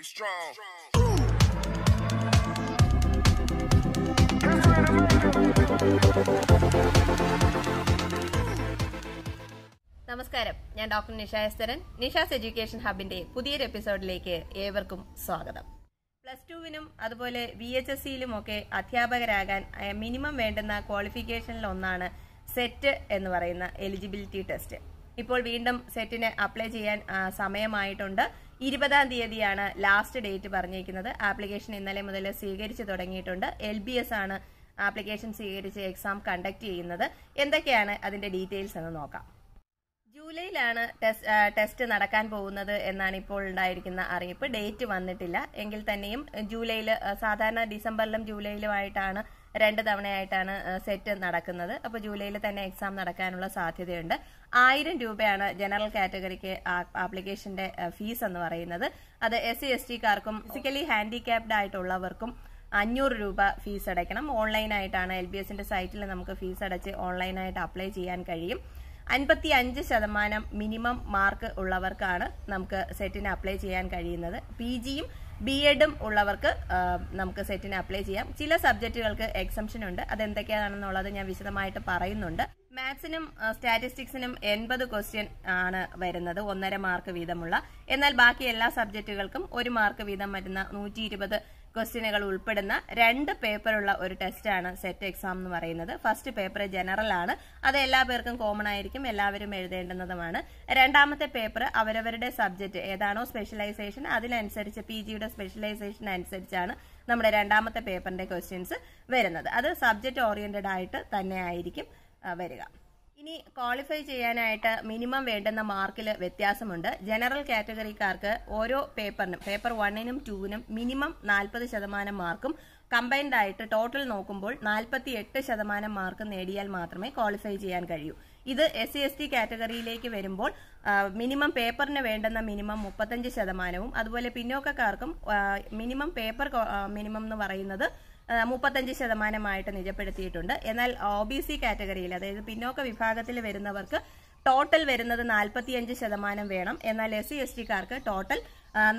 Be strong. നമസ്കാരം. ഞാൻ doctor Nisha Estharan. Nisha's education ഹബിന്റെ പുതിയൊരു എപ്പിസോഡിലേക്ക് ഏവർക്കും സ്വാഗതം. പ്ലസ് ടുവിനും അതുപോലെ വി എച്ച് എസ് സിയിലും ഒക്കെ അധ്യാപകരാകാൻ മിനിമം വേണ്ടുന്ന ക്വാളിഫിക്കേഷനിൽ ഒന്നാണ് സെറ്റ് എന്ന് പറയുന്ന എലിജിബിലിറ്റി ടെസ്റ്റ്. ഇപ്പോൾ വീണ്ടും സെറ്റിന് അപ്ലൈ ചെയ്യാൻ സമയമായിട്ടുണ്ട്. ഇരുപതാം തീയതിയാണ് ലാസ്റ്റ് ഡേറ്റ് പറഞ്ഞിരിക്കുന്നത്. ആപ്ലിക്കേഷൻ ഇന്നലെ മുതൽ സ്വീകരിച്ചു തുടങ്ങിയിട്ടുണ്ട്. എൽ ബി എസ് ആണ് ആപ്ലിക്കേഷൻ സ്വീകരിച്ച് എക്സാം കണ്ടക്ട് ചെയ്യുന്നത്. എന്തൊക്കെയാണ് അതിന്റെ ഡീറ്റെയിൽസ് എന്ന് നോക്കാം. ജൂലൈയിലാണ് ടെസ്റ്റ് നടക്കാൻ പോകുന്നത് എന്നാണ് ഇപ്പോൾ ഉണ്ടായിരിക്കുന്ന അറിയിപ്പ്. ഡേറ്റ് വന്നിട്ടില്ല. എങ്കിൽ തന്നെയും ജൂലൈയിൽ സാധാരണ ഡിസംബറിലും ജൂലൈയിലുമായിട്ടാണ് രണ്ട് തവണയായിട്ടാണ് സെറ്റ് നടക്കുന്നത്. അപ്പോൾ ജൂലൈയിൽ തന്നെ എക്സാം നടക്കാനുള്ള സാധ്യതയുണ്ട്. ആയിരം രൂപയാണ് ജനറൽ കാറ്റഗറിക്ക് ആപ്ലിക്കേഷന്റെ ഫീസ് എന്ന് പറയുന്നത്. അത് എസ് സി എസ് ടിക്കാർക്കും ഫിസിക്കലി ഹാൻഡിക്യാപ്ഡ് ആയിട്ടുള്ളവർക്കും അഞ്ഞൂറ് രൂപ ഫീസ് അടയ്ക്കണം. ഓൺലൈനായിട്ടാണ് എൽ ബി എസിന്റെ സൈറ്റിൽ നമുക്ക് ഫീസ് അടച്ച് ഓൺലൈനായിട്ട് അപ്ലൈ ചെയ്യാൻ കഴിയും. അൻപത്തി അഞ്ച് ശതമാനം മിനിമം മാർക്ക് ഉള്ളവർക്കാണ് നമുക്ക് സെറ്റിന് അപ്ലൈ ചെയ്യാൻ കഴിയുന്നത്. പി ജിയും ബി എഡും ഉള്ളവർക്ക് നമുക്ക് സെറ്റിന് അപ്ലൈ ചെയ്യാം. ചില സബ്ജക്റ്റുകൾക്ക് എക്സംഷൻ ഉണ്ട്. അതെന്തൊക്കെയാണെന്നുള്ളത് ഞാൻ വിശദമായിട്ട് പറയുന്നുണ്ട്. മാത്സിനും സ്റ്റാറ്റിസ്റ്റിക്സിനും എൺപത് ക്വസ്റ്റ്യൻ ആണ് വരുന്നത്. ഒന്നര മാർക്ക് വീതമുള്ള. എന്നാൽ ബാക്കി എല്ലാ സബ്ജക്റ്റുകൾക്കും ഒരു മാർക്ക് വീതം വരുന്ന നൂറ്റി ക്വസ്റ്റ്യനുകൾ ഉൾപ്പെടുന്ന രണ്ട് പേപ്പറുള്ള ഒരു ടെസ്റ്റാണ് സെറ്റ് എക്സാം എന്ന് പറയുന്നത്. ഫസ്റ്റ് പേപ്പർ ജനറൽ ആണ്. അത് എല്ലാ പേർക്കും കോമൺ ആയിരിക്കും. എല്ലാവരും എഴുതേണ്ടുന്നതുമാണ്. രണ്ടാമത്തെ പേപ്പർ അവരവരുടെ സബ്ജക്റ്റ് ഏതാണോ സ്പെഷ്യലൈസേഷൻ അതിനനുസരിച്ച് പി ജിയുടെ സ്പെഷ്യലൈസേഷൻ അനുസരിച്ചാണ് നമ്മുടെ രണ്ടാമത്തെ പേപ്പറിന്റെ ക്വസ്റ്റ്യൻസ് വരുന്നത്. അത് സബ്ജക്റ്റ് ഓറിയന്റഡ് ആയിട്ട് തന്നെ ആയിരിക്കും വരിക. ഇനി ക്വാളിഫൈ ചെയ്യാനായിട്ട് മിനിമം വേണ്ടുന്ന മാർക്കിൽ വ്യത്യാസമുണ്ട്. ജനറൽ കാറ്റഗറിക്കാർക്ക് ഓരോ പേപ്പറിനും പേപ്പർ വണ്ണിനും ടൂവിനും മിനിമം നാൽപ്പത് ശതമാനം മാർക്കും കമ്പൈൻഡ് ആയിട്ട് ടോട്ടൽ നോക്കുമ്പോൾ നാൽപ്പത്തി എട്ട് ശതമാനം മാർക്ക് നേടിയാൽ മാത്രമേ ക്വാളിഫൈ ചെയ്യാൻ കഴിയൂ. ഇത് എസ് സി എസ് ടി കാറ്റഗറിയിലേക്ക് വരുമ്പോൾ മിനിമം പേപ്പറിന് വേണ്ടുന്ന മിനിമം മുപ്പത്തഞ്ച് ശതമാനവും അതുപോലെ പിന്നോക്കക്കാർക്കും മിനിമം പേപ്പർ മിനിമം എന്ന് പറയുന്നത് മുപ്പത്തഞ്ച് ശതമാനമായിട്ട് നിജപ്പെടുത്തിയിട്ടുണ്ട്. എന്നാൽ ഒ ബി സി കാറ്റഗറിയിൽ അതായത് പിന്നോക്ക വിഭാഗത്തിൽ വരുന്നവർക്ക് ടോട്ടൽ വരുന്നത് നാൽപ്പത്തിയഞ്ച് ശതമാനം വേണം. എന്നാൽ എസ് സി എസ് ടിക്കാർക്ക് ടോട്ടൽ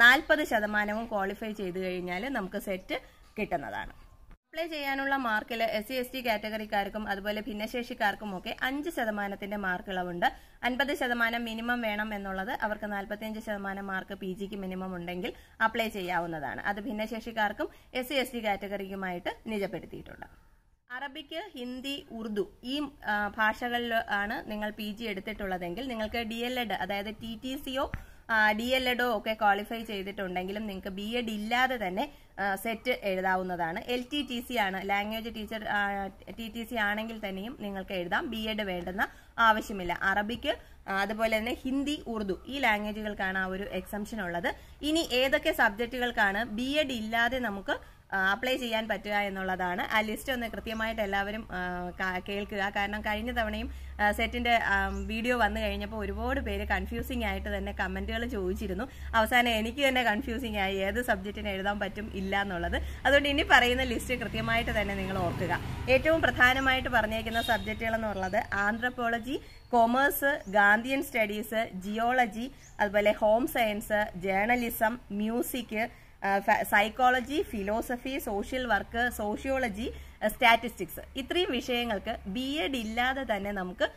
നാൽപ്പത് ശതമാനവും ക്വാളിഫൈ ചെയ്തു കഴിഞ്ഞാൽ നമുക്ക് സെറ്റ് കിട്ടുന്നതാണ്. അപ്ലൈ ചെയ്യാനുള്ള മാർക്കിൽ എസ് സി എസ് ടി കാറ്റഗറിക്കാർക്കും അതുപോലെ ഭിന്നശേഷിക്കാർക്കും ഒക്കെ അഞ്ച് ശതമാനത്തിന്റെ മാർക്ക് ഇളവുണ്ട്. അൻപത് ശതമാനം മിനിമം വേണം എന്നുള്ളത് അവർക്ക് നാൽപ്പത്തിയഞ്ച് ശതമാനം മാർക്ക് പി ജിക്ക് മിനിമം ഉണ്ടെങ്കിൽ അപ്ലൈ ചെയ്യാവുന്നതാണ്. അത് ഭിന്നശേഷിക്കാർക്കും എസ് സി എസ് ടി കാറ്റഗറിക്കുമായിട്ട് നിജപ്പെടുത്തിയിട്ടുണ്ട്. അറബിക്ക് ഹിന്ദി ഉറുദു ഈ ഭാഷകളിൽ ആണ് നിങ്ങൾ പി ജി എടുത്തിട്ടുള്ളതെങ്കിൽ നിങ്ങൾക്ക് ഡി എൽ എഡ് അതായത് ടി ടി സിയോ ഡി എൽ എഡോ ഒക്കെ ക്വാളിഫൈ ചെയ്തിട്ടുണ്ടെങ്കിലും നിങ്ങൾക്ക് ബി എഡ് ഇല്ലാതെ തന്നെ സെറ്റ് എഴുതാവുന്നതാണ്. എൽ ടി ടി സി ആണ് language teacher T T C ആണെങ്കിൽ തന്നെയും നിങ്ങൾക്ക് എഴുതാം. ബി എഡ് വേണ്ടെന്ന ആവശ്യമില്ല. അറബിക്ക് അതുപോലെ തന്നെ ഹിന്ദി ഉറുദു ഈ ലാംഗ്വേജുകൾക്കാണ് ആ ഒരു എക്സംഷൻ ഉള്ളത്. ഇനി ഏതൊക്കെ സബ്ജക്റ്റുകൾക്കാണ് ബി എഡ് ഇല്ലാതെ നമുക്ക് അപ്ലൈ ചെയ്യാൻ പറ്റുക എന്നുള്ളതാണ്. ആ ലിസ്റ്റ് ഒന്ന് കൃത്യമായിട്ട് എല്ലാവരും കേൾക്കുക. കാരണം കഴിഞ്ഞ തവണയും സെറ്റിന്റെ വീഡിയോ വന്നു കഴിഞ്ഞപ്പോൾ ഒരുപാട് പേര് കൺഫ്യൂസിങ് ആയിട്ട് തന്നെ കമന്റുകൾ ചോദിച്ചിരുന്നു. അവസാനം എനിക്ക് തന്നെ കൺഫ്യൂസിങ് ആയി. ഏത് സബ്ജക്റ്റിന് എഴുതാൻ പറ്റും ഇല്ല എന്നുള്ളത്. അതുകൊണ്ട് ഇനി പറയുന്ന ലിസ്റ്റ് കൃത്യമായിട്ട് തന്നെ നിങ്ങൾ ഓർക്കുക. ഏറ്റവും പ്രധാനമായിട്ട് പറഞ്ഞേക്കുന്ന സബ്ജക്റ്റുകൾ എന്ന് എന്നുള്ളത് anthropology commerce Gandhian studies geology അതുപോലെ home science journalism music psychology philosophy social work sociology statistics ഇത്രയും വിഷയങ്ങൾക്ക് ബി എഡ് ഇല്ലാതെ തന്നെ നമുക്ക്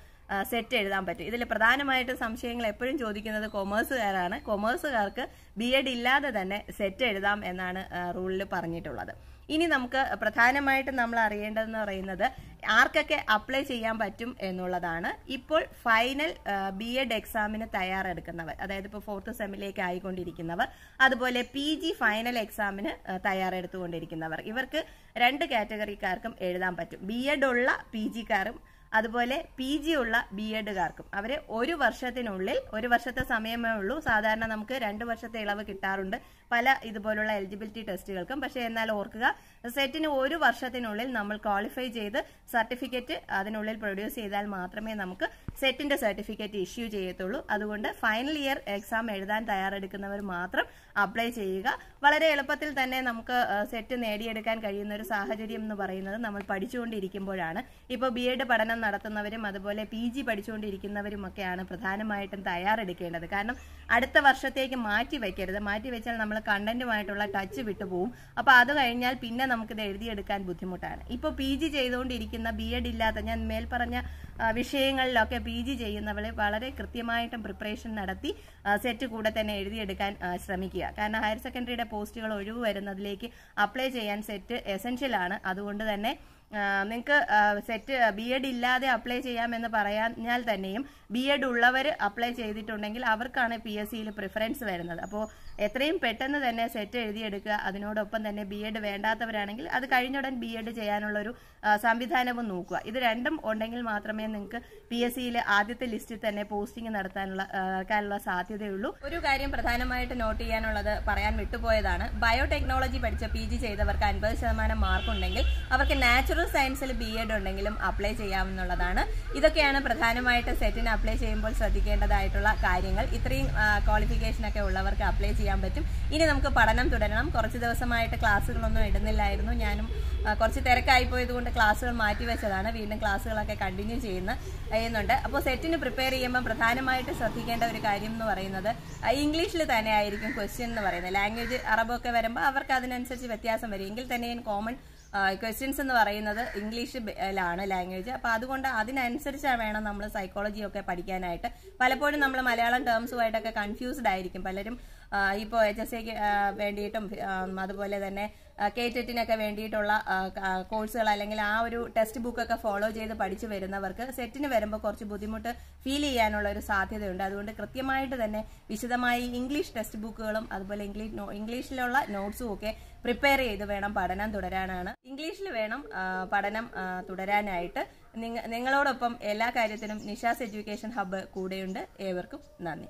സെറ്റ് എഴുതാൻ പറ്റും. ഇതിൽ പ്രധാനമായിട്ടും സംശയങ്ങൾ എപ്പോഴും ചോദിക്കുന്നത് കൊമേഴ്സുകാരാണ് കൊമേഴ്സുകാർക്ക് ബി എഡ് ഇല്ലാതെ തന്നെ സെറ്റ് എഴുതാം എന്നാണ് റൂളിൽ പറഞ്ഞിട്ടുള്ളത്. ഇനി നമുക്ക് പ്രധാനമായിട്ടും നമ്മൾ അറിയേണ്ടതെന്ന് പറയുന്നത് ആർക്കൊക്കെ അപ്ലൈ ചെയ്യാൻ പറ്റും എന്നുള്ളതാണ്. ഇപ്പോൾ ഫൈനൽ ബി എഡ് എക്സാമിന് തയ്യാറെടുക്കുന്നവർ അതായത് ഇപ്പോൾ ഫോർത്ത് സെമ്മിലേക്ക് ആയിക്കൊണ്ടിരിക്കുന്നവർ അതുപോലെ പി ജി ഫൈനൽ എക്സാമിന് തയ്യാറെടുത്തുകൊണ്ടിരിക്കുന്നവർ. ഇവർക്ക് രണ്ട് കാറ്റഗറിക്കാർക്കും എഴുതാൻ പറ്റും. ബി എഡ് ഉള്ള പി ജിക്കാരും അതുപോലെ പി ജി ഉള്ള ബി എഡുകാർക്കും അവരെ ഒരു വർഷത്തിനുള്ളിൽ ഒരു വർഷത്തെ സമയമേ ഉള്ളൂ. സാധാരണ നമുക്ക് രണ്ട് വർഷത്തെ ഇളവ് കിട്ടാറുണ്ട് പല ഇതുപോലുള്ള എലിജിബിലിറ്റി ടെസ്റ്റുകൾക്കും പക്ഷേ എന്നാൽ ഓർക്കുക സെറ്റിന് ഒരു വർഷത്തിനുള്ളിൽ നമ്മൾ ക്വാളിഫൈ ചെയ്ത് സർട്ടിഫിക്കറ്റ് അതിനുള്ളിൽ പ്രൊഡ്യൂസ് ചെയ്താൽ മാത്രമേ നമുക്ക് സെറ്റിന്റെ സർട്ടിഫിക്കറ്റ് ഇഷ്യൂ ചെയ്യത്തുള്ളൂ. അതുകൊണ്ട് ഫൈനൽ ഇയർ എക്സാം എഴുതാൻ തയ്യാറെടുക്കുന്നവർ മാത്രം അപ്ലൈ ചെയ്യുക. വളരെ എളുപ്പത്തിൽ തന്നെ നമുക്ക് സെറ്റ് നേടിയെടുക്കാൻ കഴിയുന്ന ഒരു സാഹചര്യം എന്ന് പറയുന്നത് നമ്മൾ പഠിച്ചുകൊണ്ടിരിക്കുമ്പോഴാണ്. ഇപ്പോൾ ബി എഡ് പഠനം നടത്തുന്നവരും അതുപോലെ പി ജി പഠിച്ചുകൊണ്ടിരിക്കുന്നവരും ഒക്കെയാണ് പ്രധാനമായിട്ടും തയ്യാറെടുക്കേണ്ടത്. കാരണം അടുത്ത വർഷത്തേക്ക് മാറ്റി വയ്ക്കരുത് മാറ്റി വെച്ചാൽ നമ്മൾ കണ്ടന്റുമായിട്ടുള്ള ടച്ച് വിട്ടുപോകും അപ്പോൾ അത് കഴിഞ്ഞാൽ പിന്നെ നമുക്കിത് എഴുതിയെടുക്കാൻ ബുദ്ധിമുട്ടാണ്. ഇപ്പോൾ പി ജി ചെയ്തുകൊണ്ടിരിക്കുന്ന ബി എഡ് ഇല്ലാത്ത ഞാൻ മേൽപ്പറഞ്ഞ പറഞ്ഞ വിഷയങ്ങളിലൊക്കെ പി ജി ചെയ്യുന്നവരെ വളരെ കൃത്യമായിട്ടും പ്രിപ്പറേഷൻ നടത്തി സെറ്റ് കൂടെ തന്നെ എഴുതിയെടുക്കാൻ ശ്രമിക്കുക. കാരണം ഹയർ സെക്കൻഡറിയുടെ പോസ്റ്റുകൾ ഒഴിവ് വരുന്നതിലേക്ക് അപ്ലൈ ചെയ്യാൻ സെറ്റ് എസെൻഷ്യൽ ആണ്. അതുകൊണ്ട് തന്നെ നിങ്ങൾക്ക് സെറ്റ് ബി എഡ് ഇല്ലാതെ അപ്ലൈ ചെയ്യാമെന്ന് പറയാഞ്ഞാൽ തന്നെയും ബി എഡ് ഉള്ളവർ അപ്ലൈ ചെയ്തിട്ടുണ്ടെങ്കിൽ അവർക്കാണ് പി എസ് സിയിൽ പ്രിഫറൻസ് വരുന്നത്. അപ്പോൾ എത്രയും പെട്ടെന്ന് തന്നെ സെറ്റ് എഴുതിയെടുക്കുക. അതിനോടൊപ്പം തന്നെ ബി എഡ് വേണ്ടാത്തവരാണെങ്കിൽ അത് കഴിഞ്ഞുടൻ ബി എഡ് ചെയ്യാനുള്ളൊരു സംവിധാനവും നോക്കുക. ഇത് രണ്ടും ഉണ്ടെങ്കിൽ മാത്രമേ നിങ്ങൾക്ക് പി എസ് സിയിൽ ആദ്യത്തെ ലിസ്റ്റിൽ തന്നെ പോസ്റ്റിംഗ് നടത്താനുള്ള ക്കാനുള്ള സാധ്യതയുള്ളൂ. ഒരു കാര്യം പ്രധാനമായിട്ട് നോട്ട് ചെയ്യാനുള്ളത് പറയാൻ വിട്ടുപോയതാണ്. ബയോടെക്നോളജി പഠിച്ച പി ജി ചെയ്തവർക്ക് അൻപത് ശതമാനം മാർക്ക് ഉണ്ടെങ്കിൽ അവർക്ക് നാച്ചുറൽ സയൻസിൽ ബി എഡ് ഉണ്ടെങ്കിലും അപ്ലൈ ചെയ്യാവുന്നതാണ്. ഇതൊക്കെയാണ് പ്രധാനമായിട്ട് സെറ്റിന് അപ്ലൈ ചെയ്യുമ്പോൾ ശ്രദ്ധിക്കേണ്ടതായിട്ടുള്ള കാര്യങ്ങൾ. ഇത്രയും ക്വാളിഫിക്കേഷൻ ഒക്കെ ഉള്ളവർക്ക് അപ്ലൈ ചെയ്യാൻ പറ്റും. ഇനി നമുക്ക് പഠനം തുടരണം. കുറച്ച് ദിവസമായിട്ട് ക്ലാസ്സുകളൊന്നും ഇടുന്നില്ലായിരുന്നു. ഞാനും കുറച്ച് തിരക്കായി പോയതുകൊണ്ട് ക്ലാസ്സുകൾ മാറ്റിവെച്ചതാണ് വീണ്ടും ക്ലാസ്സുകളൊക്കെ കണ്ടിന്യൂ ചെയ്യുന്ന ചെയ്യുന്നുണ്ട്. അപ്പോൾ സെറ്റിന് പ്രിപ്പയർ ചെയ്യുമ്പോൾ പ്രധാനമായിട്ട് ശ്രദ്ധിക്കേണ്ട ഒരു കാര്യം എന്ന് പറയുന്നത് ഇംഗ്ലീഷിൽ തന്നെ ആയിരിക്കും ക്വസ്റ്റ്യൻ എന്ന് പറയുന്നത്. ലാംഗ്വേജ് അറബൊക്കെ വരുമ്പോൾ അവർക്ക് അതിനനുസരിച്ച് വ്യത്യാസം വരും. എങ്കിൽ തന്നെയും കോമൺ ക്വസ്റ്റ്യൻസ് എന്ന് പറയുന്നത് ഇംഗ്ലീഷിലാണ് ലാംഗ്വേജ് അപ്പോൾ അതുകൊണ്ട് അതിനനുസരിച്ചാണ് വേണം നമ്മൾ സൈക്കോളജി ഒക്കെ പഠിക്കാനായിട്ട്. പലപ്പോഴും നമ്മൾ മലയാളം ടേംസുമായിട്ടൊക്കെ കൺഫ്യൂസ്ഡ് ആയിരിക്കും. പലരും ഇപ്പോൾ എച്ച് എസ് സിക്ക് വേണ്ടിയിട്ടും അതുപോലെ തന്നെ കെ ടെറ്റിനൊക്കെ വേണ്ടിയിട്ടുള്ള കോഴ്സുകൾ അല്ലെങ്കിൽ ആ ഒരു ടെക്സ്റ്റ് ബുക്കൊക്കെ ഫോളോ ചെയ്ത് പഠിച്ചു വരുന്നവർക്ക് സെറ്റിന് വരുമ്പോൾ കുറച്ച് ബുദ്ധിമുട്ട് ഫീൽ ചെയ്യാനുള്ള ഒരു സാധ്യതയുണ്ട്. അതുകൊണ്ട് കൃത്യമായിട്ട് തന്നെ വിശദമായി ഇംഗ്ലീഷ് ടെക്സ്റ്റ് ബുക്കുകളും അതുപോലെ ഇംഗ്ലീഷ് ഇംഗ്ലീഷിലുള്ള നോട്ട്സും ഒക്കെ പ്രിപ്പയർ ചെയ്ത് വേണം പഠനം തുടരാനാണ്. ഇംഗ്ലീഷിൽ വേണം പഠനം തുടരാനായിട്ട്. നിങ്ങ- നിങ്ങളോടൊപ്പം എല്ലാ കാര്യത്തിനും നിഷാസ് എഡ്യൂക്കേഷൻ ഹബ്ബ് കൂടെയുണ്ട്. ഏവർക്കും നന്ദി.